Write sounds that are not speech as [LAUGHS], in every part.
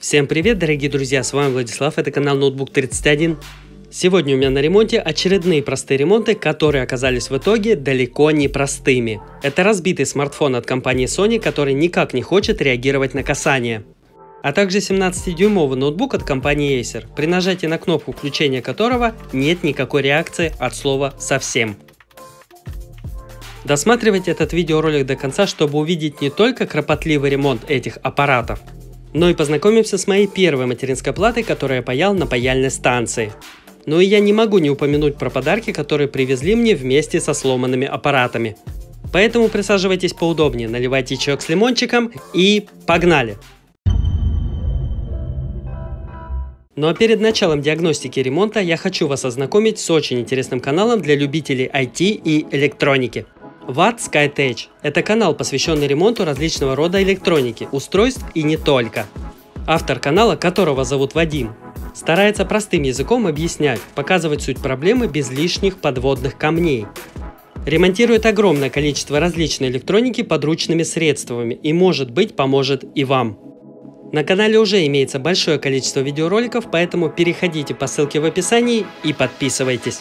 Всем привет, дорогие друзья, с вами Владислав, это канал Ноутбук 31. Сегодня у меня на ремонте очередные простые ремонты, которые оказались в итоге далеко не простыми. Это разбитый смартфон от компании Sony, который никак не хочет реагировать на касание. А также 17-дюймовый ноутбук от компании Acer, при нажатии на кнопку включения которого нет никакой реакции от слова совсем. Досматривайте этот видеоролик до конца, чтобы увидеть не только кропотливый ремонт этих аппаратов, но и познакомимся с моей первой материнской платой, которую я паял на паяльной станции. Ну и я не могу не упомянуть про подарки, которые привезли мне вместе со сломанными аппаратами. Поэтому присаживайтесь поудобнее, наливайте чаек с лимончиком и погнали! Ну а перед началом диагностики ремонта я хочу вас ознакомить с очень интересным каналом для любителей IT и электроники – Watt SkyTech – это канал, посвященный ремонту различного рода электроники, устройств и не только. Автор канала, которого зовут Вадим, старается простым языком объяснять, показывать суть проблемы без лишних подводных камней. Ремонтирует огромное количество различной электроники подручными средствами и, может быть, поможет и вам. На канале уже имеется большое количество видеороликов, поэтому переходите по ссылке в описании и подписывайтесь.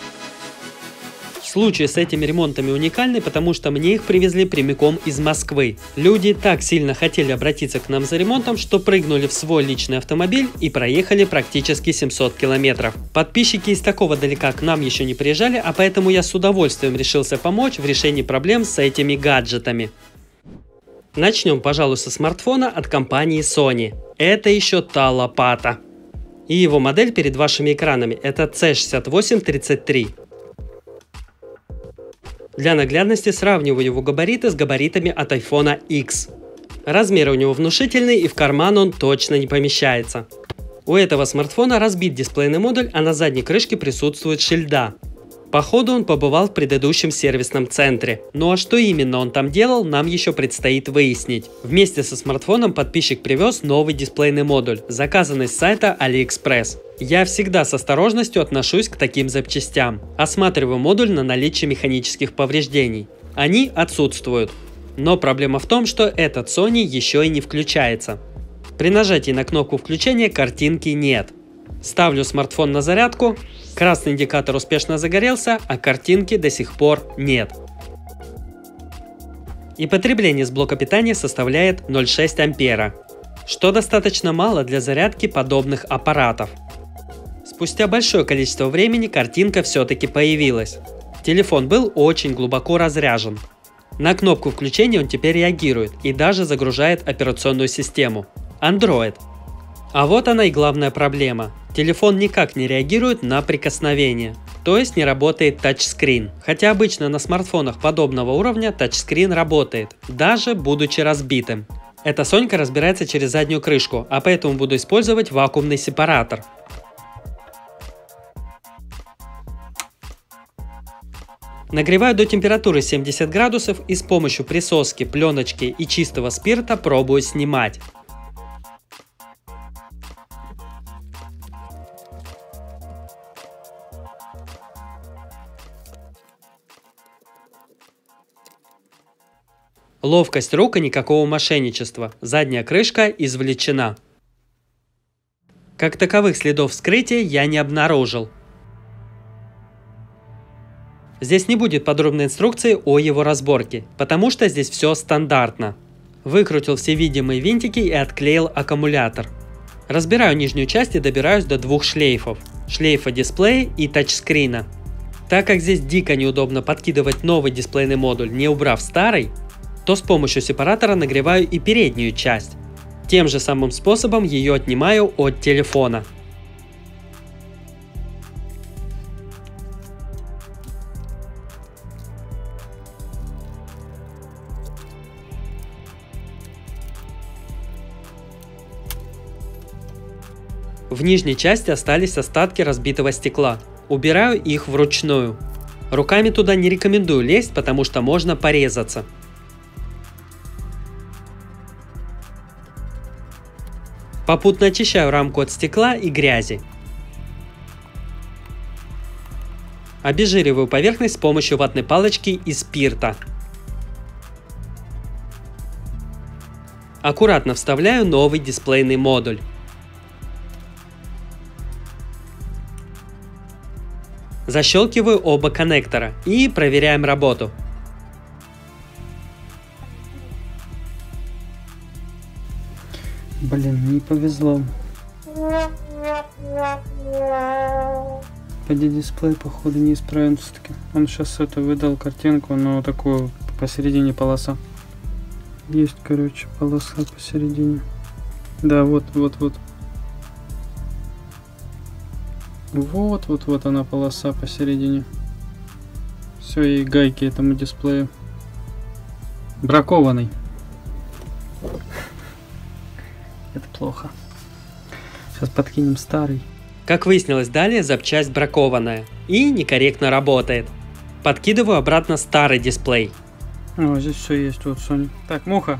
Случай с этими ремонтами уникальный, потому что мне их привезли прямиком из Москвы. Люди так сильно хотели обратиться к нам за ремонтом, что прыгнули в свой личный автомобиль и проехали практически 700 километров. Подписчики из такого далека к нам еще не приезжали, а поэтому я с удовольствием решился помочь в решении проблем с этими гаджетами. Начнем, пожалуй, со смартфона от компании Sony. Это еще та лопата. И его модель перед вашими экранами это C6833. Для наглядности сравниваю его габариты с габаритами от iPhone X. Размеры у него внушительные и в карман он точно не помещается. У этого смартфона разбит дисплейный модуль, а на задней крышке присутствует шильда. Походу он побывал в предыдущем сервисном центре. Ну а что именно он там делал, нам еще предстоит выяснить. Вместе со смартфоном подписчик привез новый дисплейный модуль, заказанный с сайта AliExpress. Я всегда с осторожностью отношусь к таким запчастям. Осматриваю модуль на наличие механических повреждений. Они отсутствуют. Но проблема в том, что этот Sony еще и не включается. При нажатии на кнопку включения картинки нет. Ставлю смартфон на зарядку, красный индикатор успешно загорелся, а картинки до сих пор нет. И потребление с блока питания составляет 0,6 ампера, что достаточно мало для зарядки подобных аппаратов. Спустя большое количество времени картинка все-таки появилась. Телефон был очень глубоко разряжен. На кнопку включения он теперь реагирует и даже загружает операционную систему. Android – а вот она и главная проблема. Телефон никак не реагирует на прикосновение, то есть не работает тачскрин. Хотя обычно на смартфонах подобного уровня тачскрин работает, даже будучи разбитым. Эта Сонька разбирается через заднюю крышку, а поэтому буду использовать вакуумный сепаратор. Нагреваю до температуры 70 градусов и с помощью присоски, пленочки и чистого спирта пробую снимать. Ловкость рук и никакого мошенничества. Задняя крышка извлечена. Как таковых следов вскрытия я не обнаружил. Здесь не будет подробной инструкции о его разборке, потому что здесь все стандартно. Выкрутил все видимые винтики и отклеил аккумулятор. Разбираю нижнюю часть и добираюсь до двух шлейфов. Шлейфа дисплея и тачскрина. Так как здесь дико неудобно подкидывать новый дисплейный модуль, не убрав старый, то с помощью сепаратора нагреваю и переднюю часть. Тем же самым способом ее отнимаю от телефона. В нижней части остались остатки разбитого стекла. Убираю их вручную. Руками туда не рекомендую лезть, потому что можно порезаться. Попутно очищаю рамку от стекла и грязи. Обезжириваю поверхность с помощью ватной палочки и спирта. Аккуратно вставляю новый дисплейный модуль. Защелкиваю оба коннектора и проверяем работу. Блин, не повезло. Пойди дисплей, походу, не исправен все-таки. Он сейчас это выдал картинку, но такую посередине полоса. Есть, короче, полоса посередине. Да, вот, вот, вот. Вот, вот, вот она полоса посередине. Все, и гайки этому дисплею. Бракованный. Это плохо. Сейчас подкинем старый. Как выяснилось далее, запчасть бракованная и некорректно работает. Подкидываю обратно старый дисплей. О, здесь все есть, вот Sony. Так, муха.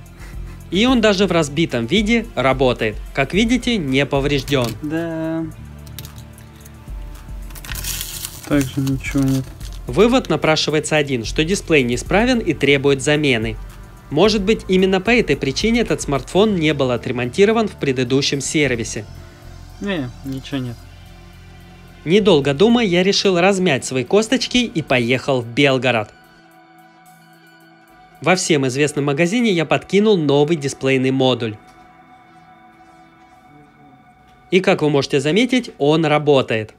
И он даже в разбитом виде работает. Как видите, не поврежден. Да. Также ничего нет. Вывод напрашивается один, что дисплей неисправен и требует замены. Может быть, именно по этой причине этот смартфон не был отремонтирован в предыдущем сервисе. Не, ничего нет. Недолго думая, я решил размять свои косточки и поехал в Белгород. Во всем известном магазине я подкинул новый дисплейный модуль. И как вы можете заметить, он работает.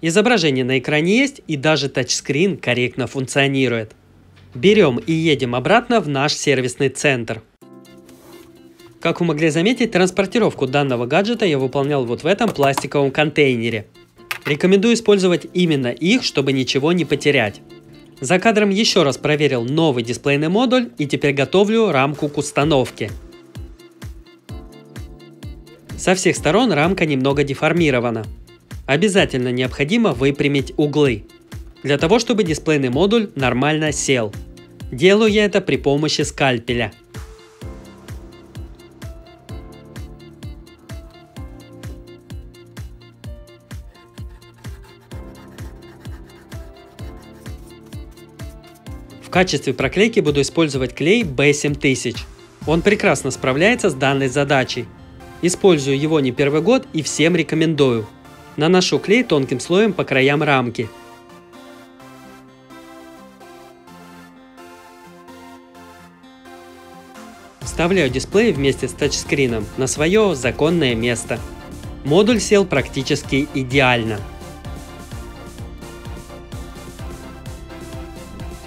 Изображение на экране есть и даже тачскрин корректно функционирует. Берем и едем обратно в наш сервисный центр. Как вы могли заметить, транспортировку данного гаджета я выполнял вот в этом пластиковом контейнере. Рекомендую использовать именно их, чтобы ничего не потерять. За кадром еще раз проверил новый дисплейный модуль и теперь готовлю рамку к установке. Со всех сторон рамка немного деформирована. Обязательно необходимо выпрямить углы, для того чтобы дисплейный модуль нормально сел. Делаю я это при помощи скальпеля. В качестве проклейки буду использовать клей B7000. Он прекрасно справляется с данной задачей. Использую его не первый год и всем рекомендую. Наношу клей тонким слоем по краям рамки. Вставляю дисплей вместе с тачскрином на свое законное место. Модуль сел практически идеально.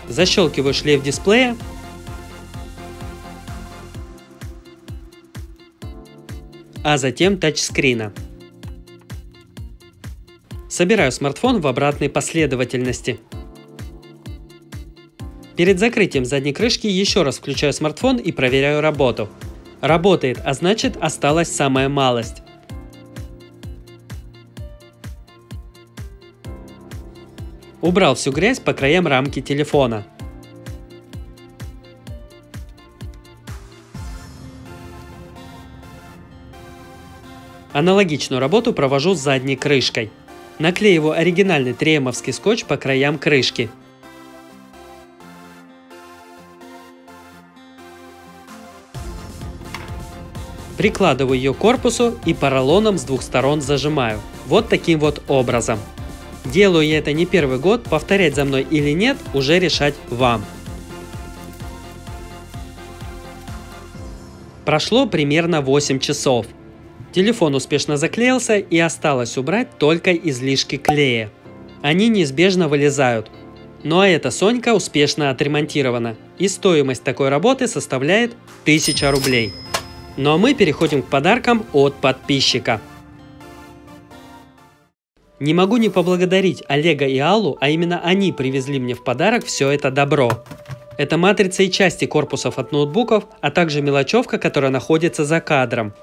Защелкиваю шлейф дисплея. А затем тачскрина. Собираю смартфон в обратной последовательности. Перед закрытием задней крышки еще раз включаю смартфон и проверяю работу. Работает, а значит осталась самая малость. Убрал всю грязь по краям рамки телефона. Аналогичную работу провожу с задней крышкой. Наклеиваю оригинальный тремовский скотч по краям крышки. Прикладываю ее к корпусу и поролоном с двух сторон зажимаю. Вот таким вот образом. Делаю я это не первый год, повторять за мной или нет, уже решать вам. Прошло примерно 8 часов. Телефон успешно заклеился и осталось убрать только излишки клея. Они неизбежно вылезают. Ну а эта Сонька успешно отремонтирована и стоимость такой работы составляет 1000 рублей. Ну а мы переходим к подаркам от подписчика. Не могу не поблагодарить Олега и Аллу, а именно они привезли мне в подарок все это добро. Это матрица и части корпусов от ноутбуков, а также мелочевка, которая находится за кадром.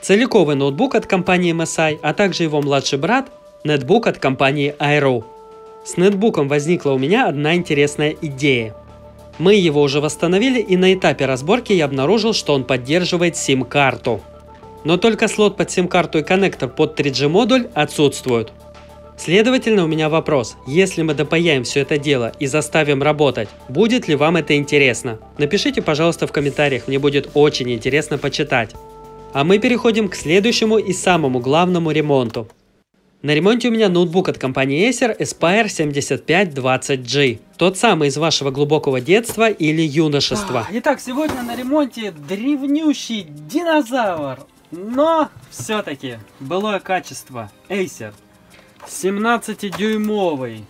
Целиковый ноутбук от компании MSI, а также его младший брат – нетбук от компании Aero. С нетбуком возникла у меня одна интересная идея – мы его уже восстановили и на этапе разборки я обнаружил, что он поддерживает сим-карту. Но только слот под сим-карту и коннектор под 3G модуль отсутствуют. Следовательно, у меня вопрос. Если мы допаяем все это дело и заставим работать, будет ли вам это интересно? Напишите, пожалуйста, в комментариях, мне будет очень интересно почитать. А мы переходим к следующему и самому главному ремонту. На ремонте у меня ноутбук от компании Acer Aspire 7520G. Тот самый из вашего глубокого детства или юношества. Итак, сегодня на ремонте древнющий динозавр. Но все-таки былое качество. Acer. 17-дюймовый.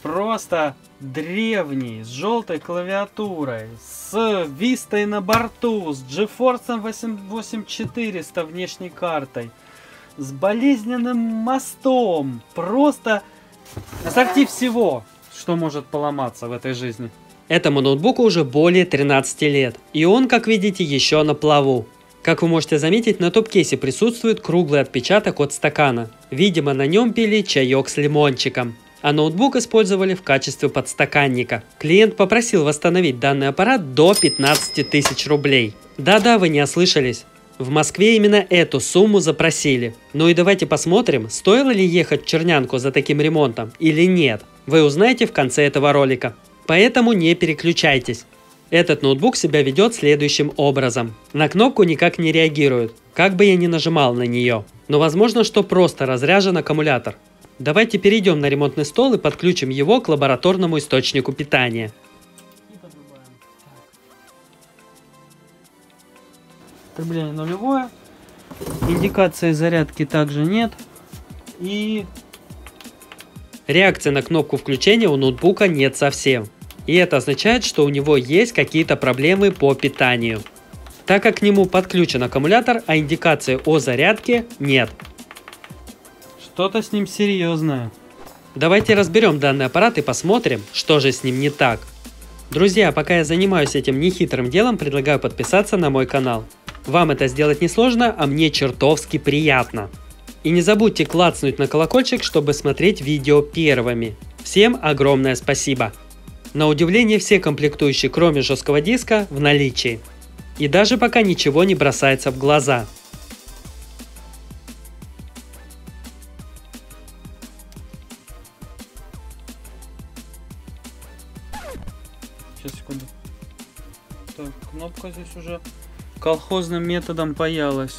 Просто древний, с желтой клавиатурой, с Вистой на борту, с GeForce 8400 внешней картой, с болезненным мостом. Просто ассорти всего, что может поломаться в этой жизни. Этому ноутбуку уже более 13 лет, и он, как видите, еще на плаву. Как вы можете заметить, на топ-кейсе присутствует круглый отпечаток от стакана. Видимо, на нем пили чаек с лимончиком. А ноутбук использовали в качестве подстаканника. Клиент попросил восстановить данный аппарат до 15 тысяч рублей. Да-да, вы не ослышались. В Москве именно эту сумму запросили. Ну и давайте посмотрим, стоило ли ехать в Чернянку за таким ремонтом или нет. Вы узнаете в конце этого ролика. Поэтому не переключайтесь. Этот ноутбук себя ведет следующим образом. На кнопку никак не реагирует, как бы я ни нажимал на нее. Но возможно, что просто разряжен аккумулятор. Давайте перейдем на ремонтный стол и подключим его к лабораторному источнику питания. Потребление нулевое. Индикации зарядки также нет. И Реакции на кнопку включения у ноутбука нет совсем. И это означает, что у него есть какие-то проблемы по питанию. Так как к нему подключен аккумулятор, а индикации о зарядке нет. что-то с ним серьезное. Давайте разберем данный аппарат и посмотрим, что же с ним не так. Друзья, пока я занимаюсь этим нехитрым делом, предлагаю подписаться на мой канал. Вам это сделать несложно, а мне чертовски приятно. И не забудьте клацнуть на колокольчик, чтобы смотреть видео первыми. Всем огромное спасибо! На удивление все комплектующие, кроме жесткого диска, в наличии. И даже пока ничего не бросается в глаза. Колхозным методом паялась.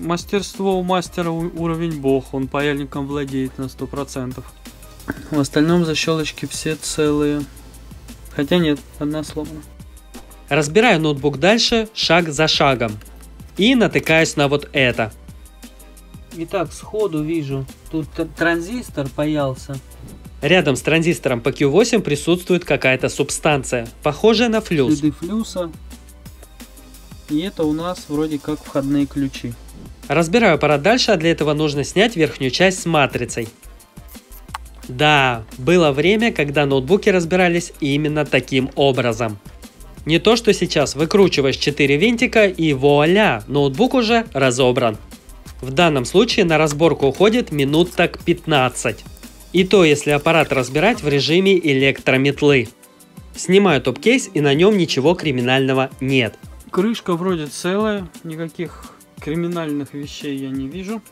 Мастерство у мастера уровень бог, он паяльником владеет на 100%. В остальном защелочки все целые. Хотя нет, одна сломана. Разбираю ноутбук дальше, шаг за шагом. И натыкаюсь на вот это. Итак, сходу вижу, тут транзистор паялся. Рядом с транзистором PQ8 присутствует какая-то субстанция, похожая на флюс. Следы флюса. И это у нас вроде как входные ключи. Разбираю аппарат дальше, а для этого нужно снять верхнюю часть с матрицей. Да, было время, когда ноутбуки разбирались именно таким образом. Не то, что сейчас выкручиваешь 4 винтика и вуаля, ноутбук уже разобран. В данном случае на разборку уходит минут так 15. И то, если аппарат разбирать в режиме электрометлы. Снимаю топ-кейс и на нем ничего криминального нет. Крышка вроде целая, никаких криминальных вещей я не вижу.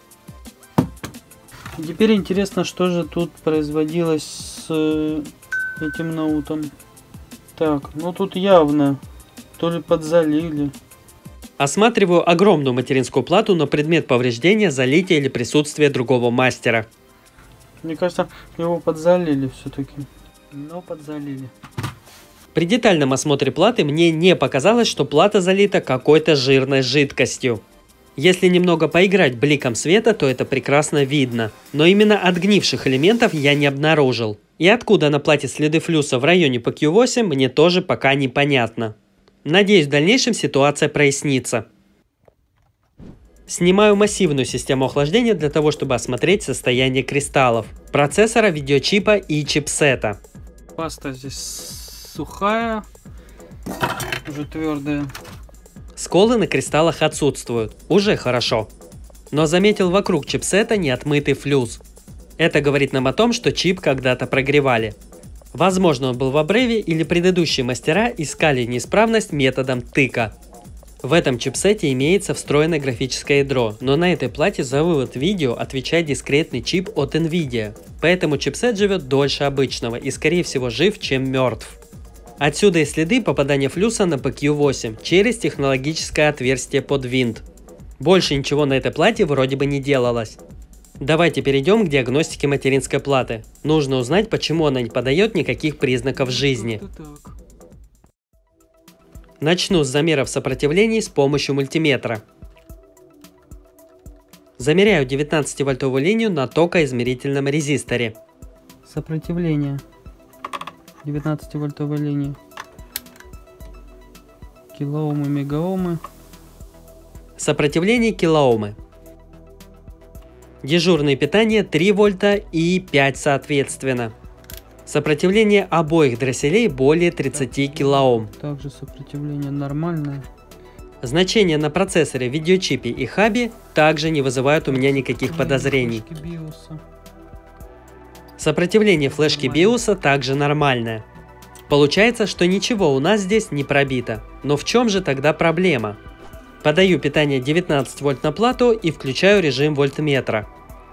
Теперь интересно, что же тут производилось с э, этим ноутом. Так, ну тут явно то ли подзалили. Осматриваю огромную материнскую плату на предмет повреждения, залития или присутствия другого мастера. Мне кажется, его подзалили все-таки. Но подзалили. При детальном осмотре платы мне не показалось, что плата залита какой-то жирной жидкостью. Если немного поиграть бликом света, то это прекрасно видно. Но именно отгнивших элементов я не обнаружил. И откуда на плате следы флюса в районе PQ8 мне тоже пока непонятно. Надеюсь, в дальнейшем ситуация прояснится. Снимаю массивную систему охлаждения для того, чтобы осмотреть состояние кристаллов, процессора, видеочипа и чипсета. Паста здесь сухая, уже твердая. Сколы на кристаллах отсутствуют, уже хорошо. Но заметил вокруг чипсета неотмытый флюс. Это говорит нам о том, что чип когда-то прогревали. Возможно, он был в обрыве или предыдущие мастера искали неисправность методом тыка. В этом чипсете имеется встроенное графическое ядро, но на этой плате за вывод видео отвечает дискретный чип от Nvidia, поэтому чипсет живет дольше обычного и скорее всего жив, чем мертв. Отсюда и следы попадания флюса на PQ8 через технологическое отверстие под винт. Больше ничего на этой плате вроде бы не делалось. Давайте перейдем к диагностике материнской платы. Нужно узнать, почему она не подает никаких признаков жизни. Так. Начну с замеров сопротивлений с помощью мультиметра. Замеряю 19-вольтовую линию на токоизмерительном резисторе. Сопротивление. 19 вольтовой линии. Килоомы, мегаомы. Сопротивление килоомы. Дежурное питание 3 вольта и 5 соответственно. Сопротивление обоих дросселей более 30 килоом. Также сопротивление нормальное. Значения на процессоре, видеочипе и хабе также не вызывают у меня никаких подозрений. Сопротивление флешки биоса также нормальное. Получается, что ничего у нас здесь не пробито. Но в чем же тогда проблема? Подаю питание 19 вольт на плату и включаю режим вольтметра.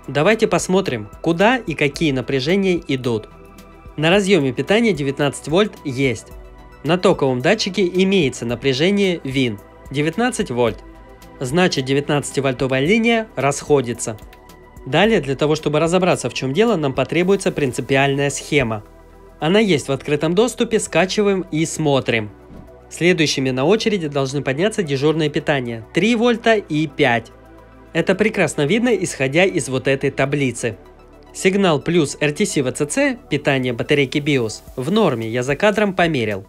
Давайте посмотрим, куда и какие напряжения идут. На разъеме питания 19 вольт есть. На токовом датчике имеется напряжение VIN 19 вольт. Значит 19 вольтовая линия расходится. Далее, для того чтобы разобраться в чем дело, нам потребуется принципиальная схема. Она есть в открытом доступе, скачиваем и смотрим. Следующими на очереди должны подняться дежурное питание 3 вольта и 5. Это прекрасно видно, исходя из вот этой таблицы. Сигнал плюс RTC VCC, питание батарейки BIOS, в норме, я за кадром померил.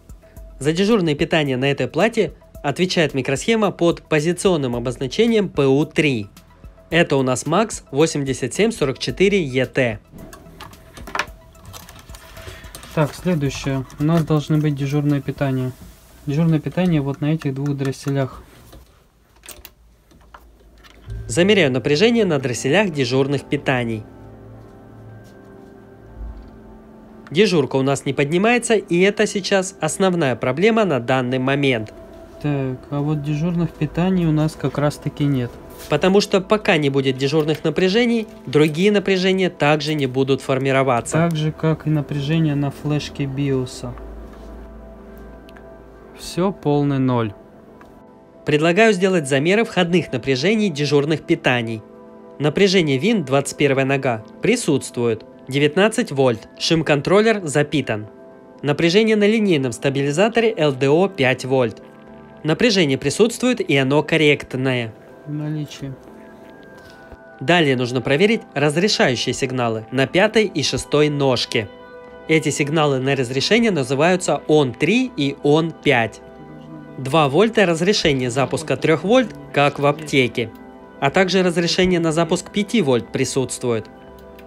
За дежурное питание на этой плате отвечает микросхема под позиционным обозначением PU3. Это у нас MAX 8744ET. Так, следующее. У нас должны быть дежурное питание. Дежурное питание вот на этих двух дросселях. Замеряю напряжение на дросселях дежурных питаний. Дежурка у нас не поднимается, и это сейчас основная проблема на данный момент. Так, а вот дежурных питаний у нас как раз таки нет. Потому что пока не будет дежурных напряжений, другие напряжения также не будут формироваться. Так же, как и напряжение на флешке биоса. Все полный ноль. Предлагаю сделать замеры входных напряжений дежурных питаний. Напряжение вин 21 нога присутствует. 19 вольт. Шим-контроллер запитан. Напряжение на линейном стабилизаторе LDO 5 вольт. Напряжение присутствует и оно корректное. Наличии. Далее нужно проверить разрешающие сигналы на пятой и шестой ножке. Эти сигналы на разрешение называются ON3 и ON5. 2 вольта разрешение запуска 3 вольт, как в аптеке. А также разрешение на запуск 5 вольт присутствует.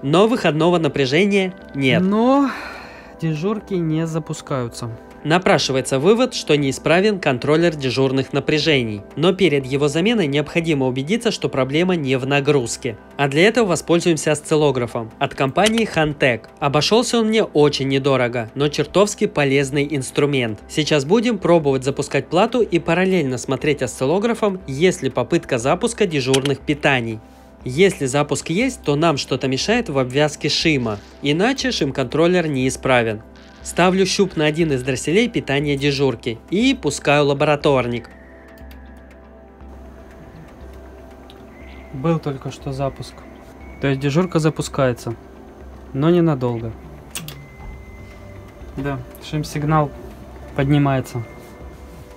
Но выходного напряжения нет. Но дежурки не запускаются. Напрашивается вывод, что неисправен контроллер дежурных напряжений, но перед его заменой необходимо убедиться, что проблема не в нагрузке. А для этого воспользуемся осциллографом от компании Hantec. Обошелся он мне очень недорого, но чертовски полезный инструмент. Сейчас будем пробовать запускать плату и параллельно смотреть осциллографом, есть ли попытка запуска дежурных питаний. Если запуск есть, то нам что-то мешает в обвязке шима, иначе шим-контроллер неисправен. Ставлю щуп на один из дросселей питания дежурки и пускаю лабораторник. Был только что запуск. То есть дежурка запускается, но ненадолго. Да, шим-сигнал поднимается.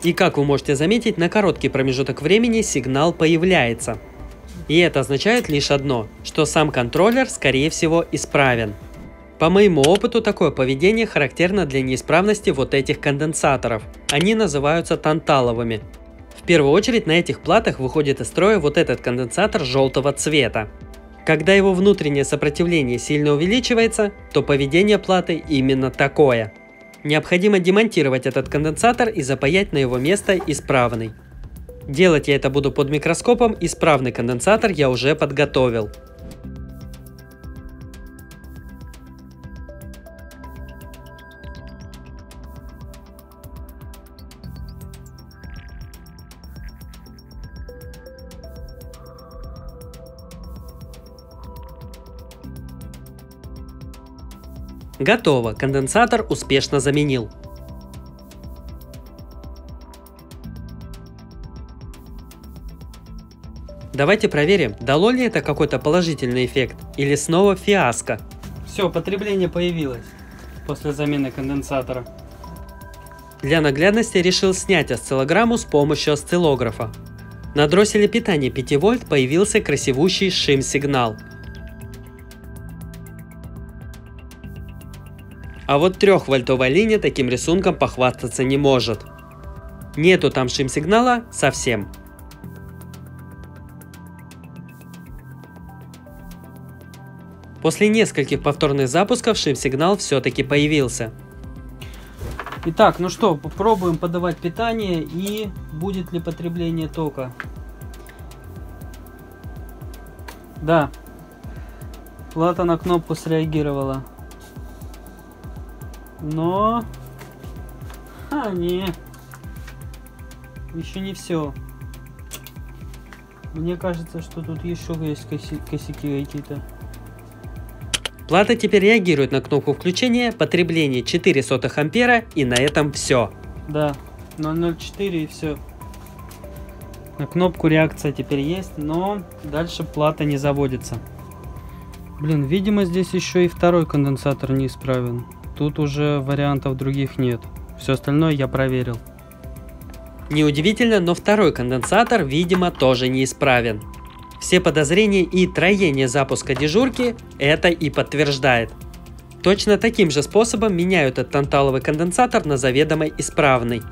И как вы можете заметить, на короткий промежуток времени сигнал появляется. И это означает лишь одно, что сам контроллер скорее всего исправен. По моему опыту такое поведение характерно для неисправности вот этих конденсаторов. Они называются танталовыми. В первую очередь на этих платах выходит из строя вот этот конденсатор желтого цвета. Когда его внутреннее сопротивление сильно увеличивается, то поведение платы именно такое. Необходимо демонтировать этот конденсатор и запаять на его место исправный. Делать я это буду под микроскопом, исправный конденсатор я уже подготовил. Готово, конденсатор успешно заменил. Давайте проверим, дало ли это какой-то положительный эффект или снова фиаско. Все, потребление появилось после замены конденсатора. Для наглядности решил снять осциллограмму с помощью осциллографа. На дросселе питания 5 вольт появился красивущий шим-сигнал. А вот 3-вольтовая линия таким рисунком похвастаться не может. Нету там шим-сигнала совсем. После нескольких повторных запусков шим-сигнал все-таки появился. Итак, ну что, попробуем подавать питание и будет ли потребление тока. Да, плата на кнопку среагировала. Но... А, не. Еще не все. Мне кажется, что тут еще есть коси косяки какие-то. Плата теперь реагирует на кнопку включения, потребление 4 сотых ампера и на этом все. Да, 0.04 и все. На кнопку реакция теперь есть, но дальше плата не заводится. Блин, видимо здесь еще и второй конденсатор неисправен. Тут уже вариантов других нет. Все остальное я проверил. Неудивительно, но второй конденсатор, видимо, тоже неисправен. Все подозрения и троение запуска дежурки это и подтверждает. Точно таким же способом меняют этот танталовый конденсатор на заведомо исправный.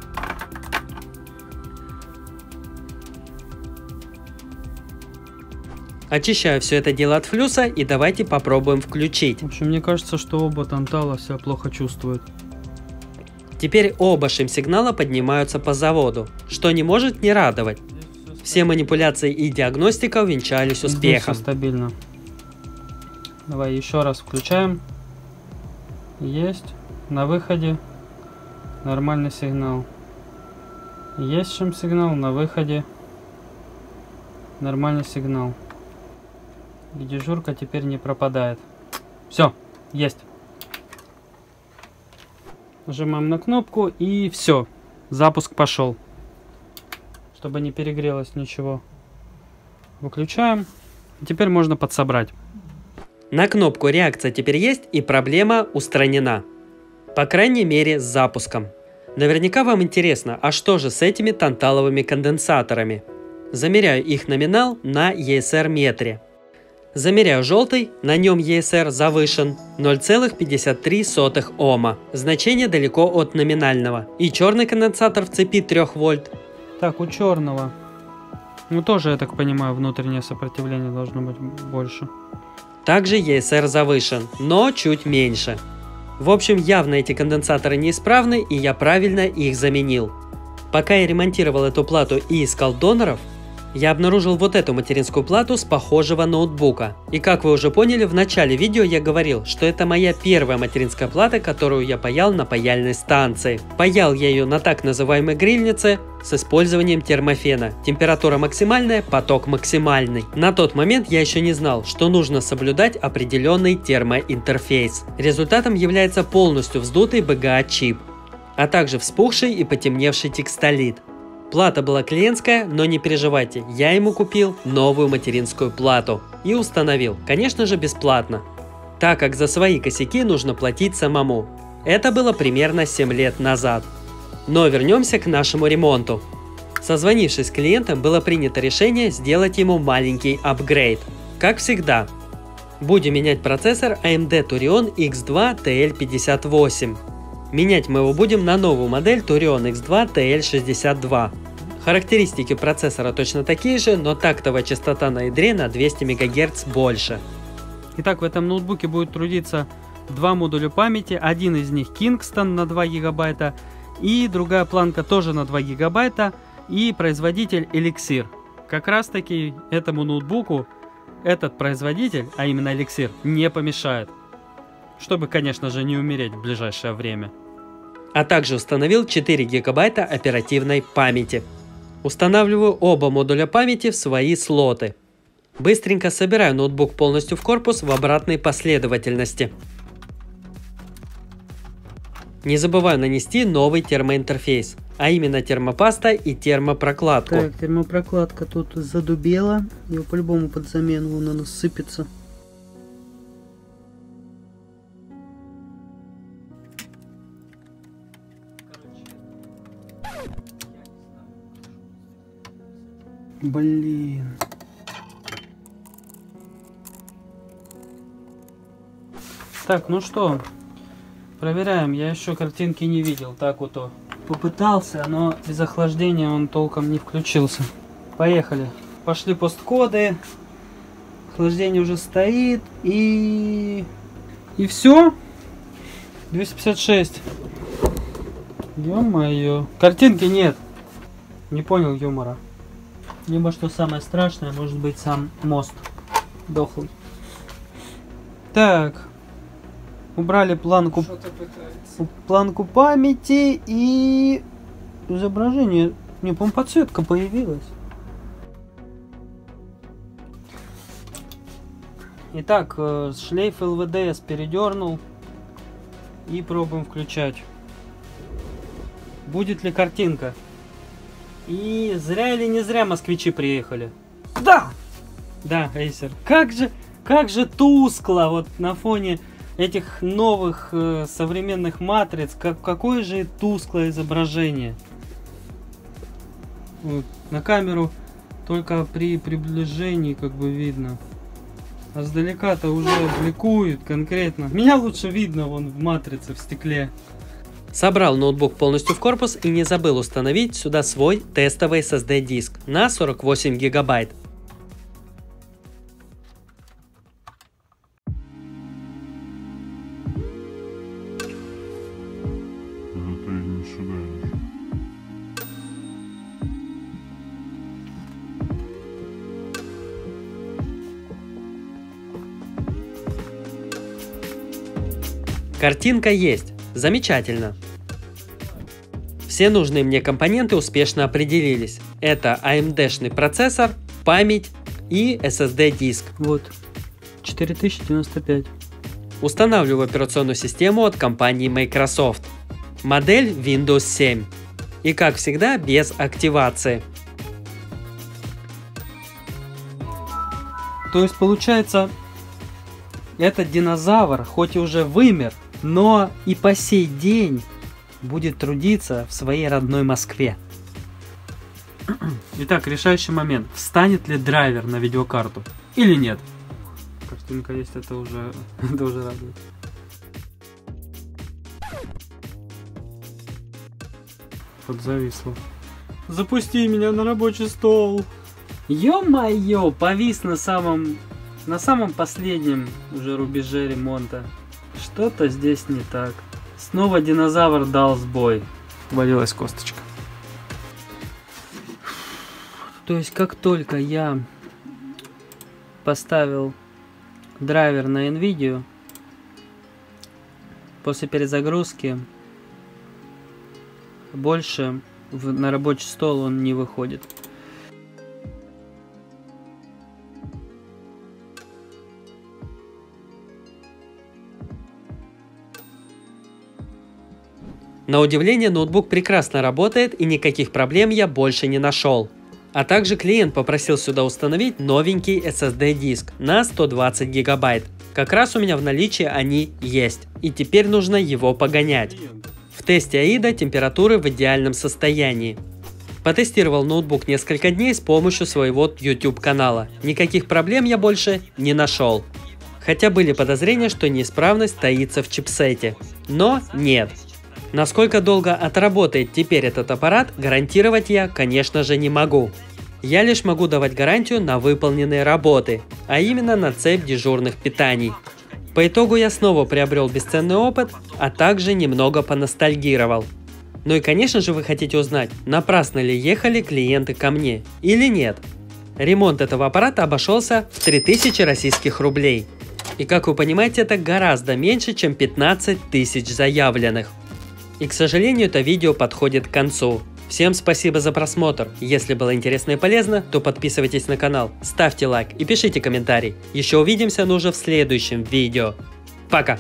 Очищаю все это дело от флюса и давайте попробуем включить. В общем, мне кажется, что оба тантала себя плохо чувствуют. Теперь оба шим-сигнала поднимаются по заводу, что не может не радовать. Все манипуляции и диагностика увенчались успехом. Здесь стабильно. Давай еще раз включаем. Есть. На выходе нормальный сигнал. Есть чем сигнал на выходе. Нормальный сигнал. И дежурка теперь не пропадает. Все, есть. Нажимаем на кнопку и все. Запуск пошел чтобы не перегрелось ничего. Выключаем. Теперь можно подсобрать. На кнопку реакция теперь есть и проблема устранена. По крайней мере с запуском. Наверняка вам интересно, а что же с этими танталовыми конденсаторами? Замеряю их номинал на ESR метре. Замеряю желтый, на нем ESR завышен 0,53 Ома. Значение далеко от номинального. И черный конденсатор в цепи 3 вольт так, у черного. Ну, тоже, я так понимаю, внутреннее сопротивление должно быть больше. Также ESR завышен, но чуть меньше. В общем, явно эти конденсаторы неисправны, и я правильно их заменил. Пока я ремонтировал эту плату и искал доноров, я обнаружил вот эту материнскую плату с похожего ноутбука. И как вы уже поняли, в начале видео я говорил, что это моя первая материнская плата, которую я паял на паяльной станции. Паял я ее на так называемой грильнице с использованием термофена. Температура максимальная, поток максимальный. На тот момент я еще не знал, что нужно соблюдать определенный термоинтерфейс. Результатом является полностью вздутый BGA-чип, а также вспухший и потемневший текстолит. Плата была клиентская, но не переживайте, я ему купил новую материнскую плату и установил, конечно же бесплатно, так как за свои косяки нужно платить самому. Это было примерно 7 лет назад. Но вернемся к нашему ремонту. Созвонившись с клиентом, было принято решение сделать ему маленький апгрейд. Как всегда, будем менять процессор AMD Turion X2 TL58. Менять мы его будем на новую модель Turion X2 TL62. Характеристики процессора точно такие же, но тактовая частота на ядре на 200 МГц больше. Итак, в этом ноутбуке будет трудиться два модуля памяти. Один из них Kingston на 2 гигабайта и другая планка тоже на 2 гигабайта и производитель Elixir. Как раз таки этому ноутбуку этот производитель, а именно Elixir, не помешает. Чтобы, конечно же, не умереть в ближайшее время. А также установил 4 гигабайта оперативной памяти. Устанавливаю оба модуля памяти в свои слоты. Быстренько собираю ноутбук полностью в корпус в обратной последовательности. Не забываю нанести новый термоинтерфейс. а именно термопаста и термопрокладку. Так, термопрокладка тут задубела, ее по-любому под замену, он она сыпется. Блин. Так, ну что, проверяем. Я еще картинки не видел. Так вот о. попытался, но без охлаждения он толком не включился. Поехали. Пошли посткоды. Охлаждение уже стоит. И... И все. 256. Ё-моё. Картинки нет. Не понял юмора. Либо, что самое страшное, может быть сам мост дохлый. Так. Убрали планку, планку памяти и изображение. Не, по подсветка появилась. Итак, э, шлейф ЛВДС передернул. И пробуем включать. Будет ли картинка? И зря или не зря москвичи приехали? Да! Да, Эйсер. Как же, как же тускло вот на фоне этих новых э, современных матриц. Как, какое же тусклое изображение. Вот, на камеру только при приближении как бы видно. А сдалека-то уже бликует конкретно. Меня лучше видно вон в матрице, в стекле. Собрал ноутбук полностью в корпус и не забыл установить сюда свой тестовый SSD диск на 48 гигабайт. Картинка есть. Замечательно. Все нужные мне компоненты успешно определились. Это AMD-шный процессор, память и SSD диск. Вот, 4095. Устанавливаю операционную систему от компании Microsoft. Модель Windows 7. И как всегда без активации. То есть получается, этот динозавр хоть и уже вымер, но и по сей день будет трудиться в своей родной Москве. [CLEARS THROAT] Итак, решающий момент. Встанет ли драйвер на видеокарту или нет? Картинка есть, это уже, [LAUGHS] это уже радует. Вот зависло. Запусти меня на рабочий стол. Ё-моё, повис на самом, на самом последнем уже рубеже ремонта. Что-то здесь не так. Снова динозавр дал сбой. Валилась косточка. То есть, как только я поставил драйвер на NVIDIA, после перезагрузки больше в, на рабочий стол он не выходит. На удивление, ноутбук прекрасно работает и никаких проблем я больше не нашел. А также клиент попросил сюда установить новенький SSD диск на 120 гигабайт. Как раз у меня в наличии они есть. И теперь нужно его погонять. В тесте AIDA температуры в идеальном состоянии. Потестировал ноутбук несколько дней с помощью своего YouTube канала. Никаких проблем я больше не нашел. Хотя были подозрения, что неисправность таится в чипсете. Но нет. Насколько долго отработает теперь этот аппарат, гарантировать я, конечно же, не могу. Я лишь могу давать гарантию на выполненные работы, а именно на цепь дежурных питаний. По итогу я снова приобрел бесценный опыт, а также немного поностальгировал. Ну и конечно же вы хотите узнать, напрасно ли ехали клиенты ко мне или нет. Ремонт этого аппарата обошелся в 3000 российских рублей. И как вы понимаете, это гораздо меньше, чем 15 тысяч заявленных. И, к сожалению, это видео подходит к концу. Всем спасибо за просмотр. Если было интересно и полезно, то подписывайтесь на канал, ставьте лайк и пишите комментарий. Еще увидимся, но уже в следующем видео. Пока!